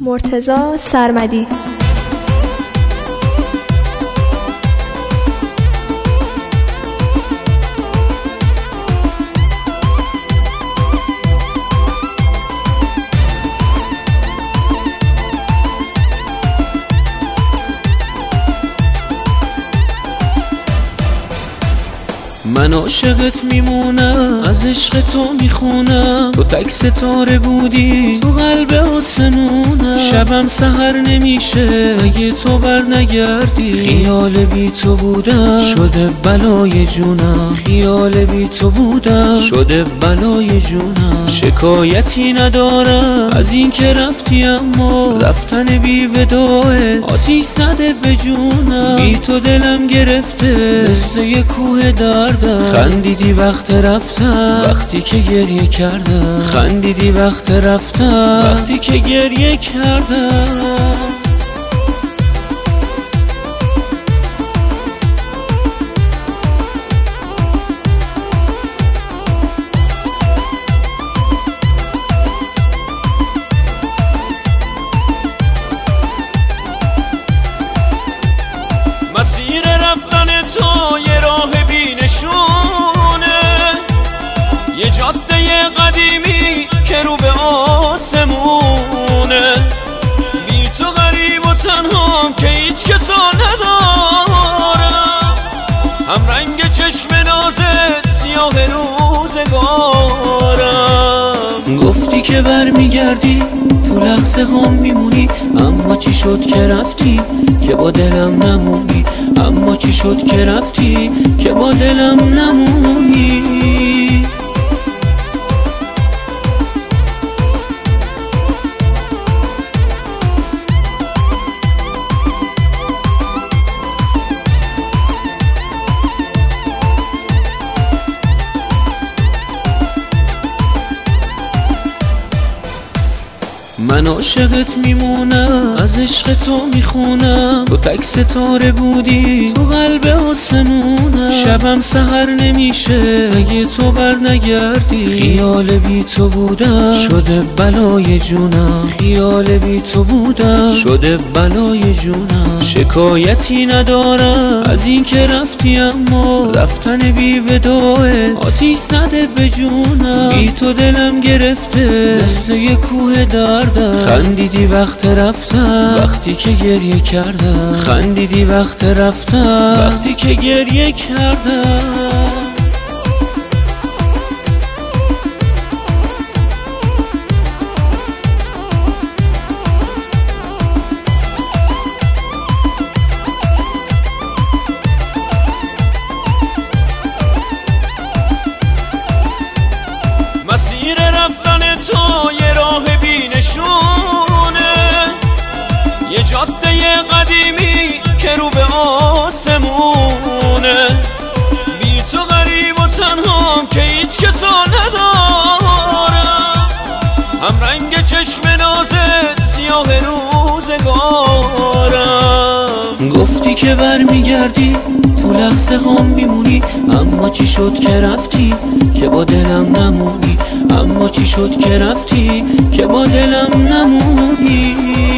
مرتزا سرمدی من عاشقت میمونم از عشق تو می‌خونم. تو تک ستاره بودی تو قلب آسمونم. شبم سهر نمیشه اگه تو بر نگردی. خیال بی تو بودم شده بلای جونم. خیال بی تو بودم شده بلای جونم. شکایتی ندارم از این که رفتی اما. رفتن بی وداه آتیش زده به جونم. بی تو دلم گرفته مثل یه کوه درد خندیدی وقت رفتم وقتی که گریه کردم خندیدی وقت رفتم وقتی که گریه کردم قدیمی که رو به آسمونه. بی تو غریب و تنهام که هیچ کسا ندارم هم رنگ چشم نازت سیاه روزگارم. گفتی که برمیگردی تو لحظه هم میمونی. اما چی شد که رفتی؟ که با دلم نمونی. اما چی شد که رفتی؟ که با دلم نمونی. من عاشقت میمونم از عشق تو می‌خونم. تو تک ستاره بودی تو قلب آسمونم. شبم سهر نمیشه اگه تو بر نگردی. خیال بی تو بودم شده بلای جونم. خیال بی تو بودم شده بلای جونم. شکایتی ندارم از این که رفتی اما رفتن بی وداه آتیش زده به جونم بی تو دلم گرفته. مثل یه کوه دردم خندیدی وقت رفتم. وقتی که گریه کردم. خندیدی وقت رفتم. وقتی که گریه کردم. تنهام که هیچ کسا ندارم. هم رنگ چشم نازت سیاه روزگارم. گفتی که برمیگردی تو لحظه هم میمونی. اما چی شد که رفتی؟ که با دلم نمونی. اما چی شد که رفتی؟ که با دلم نمونی.